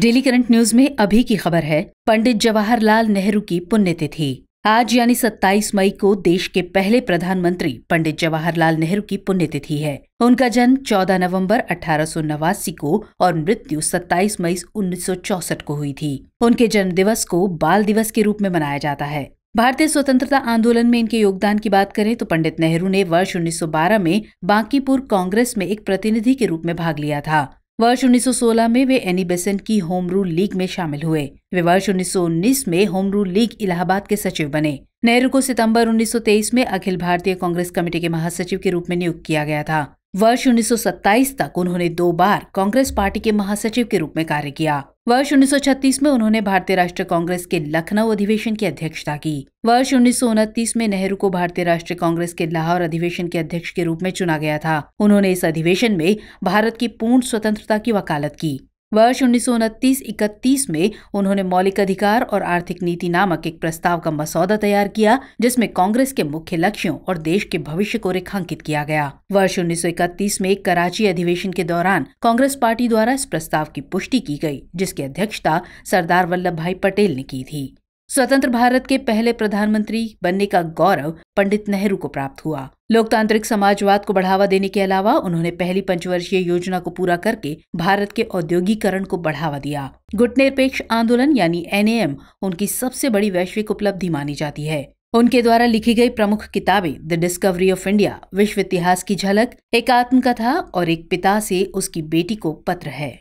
Daily current news में अभी की खबर है, पंडित जवाहरलाल नेहरू की पुण्यतिथि। आज यानी 27 मई को देश के पहले प्रधानमंत्री पंडित जवाहरलाल नेहरू की पुण्यतिथि है। उनका जन्म 14 नवंबर अठारह सौ नवासी को और मृत्यु 27 मई उन्नीस को हुई थी। उनके जन्म दिवस को बाल दिवस के रूप में मनाया जाता है। भारतीय स्वतंत्रता आंदोलन में इनके योगदान की बात करें तो पंडित नेहरू ने वर्ष 1912 में बांकीपुर कांग्रेस में एक प्रतिनिधि के रूप में भाग लिया था। वर्ष 1916 में वे एनी बेसेंट की होम रूल लीग में शामिल हुए। वे वर्ष 1919 में होम रूल लीग इलाहाबाद के सचिव बने। नेहरू को सितंबर 1923 में अखिल भारतीय कांग्रेस कमेटी के महासचिव के रूप में नियुक्त किया गया था। वर्ष 1927 तक उन्होंने दो बार कांग्रेस पार्टी के महासचिव के रूप में कार्य किया। वर्ष 1936 में उन्होंने भारतीय राष्ट्रीय कांग्रेस के लखनऊ अधिवेशन की अध्यक्षता की। वर्ष उन्नीस सौ उनतीस में नेहरू को भारतीय राष्ट्रीय कांग्रेस के लाहौर अधिवेशन के अध्यक्ष के रूप में चुना गया था। उन्होंने इस अधिवेशन में भारत की पूर्ण स्वतंत्रता की वकालत की। वर्ष उन्नीस इकतीस में उन्होंने मौलिक अधिकार और आर्थिक नीति नामक एक प्रस्ताव का मसौदा तैयार किया, जिसमें कांग्रेस के मुख्य लक्ष्यों और देश के भविष्य को रेखांकित किया गया। वर्ष उन्नीस सौ इकतीस में कराची अधिवेशन के दौरान कांग्रेस पार्टी द्वारा इस प्रस्ताव की पुष्टि की गई, जिसकी अध्यक्षता सरदार वल्लभ भाई पटेल ने की थी। स्वतंत्र भारत के पहले प्रधानमंत्री बनने का गौरव पंडित नेहरू को प्राप्त हुआ। लोकतांत्रिक समाजवाद को बढ़ावा देने के अलावा उन्होंने पहली पंचवर्षीय योजना को पूरा करके भारत के औद्योगिकरण को बढ़ावा दिया। गुटनिरपेक्ष आंदोलन यानी एनएएम उनकी सबसे बड़ी वैश्विक उपलब्धि मानी जाती है। उनके द्वारा लिखी गई प्रमुख किताबें द डिस्कवरी ऑफ़ इंडिया विश्व इतिहास की झलक, एक आत्मकथा और एक पिता से उसकी बेटी को पत्र है।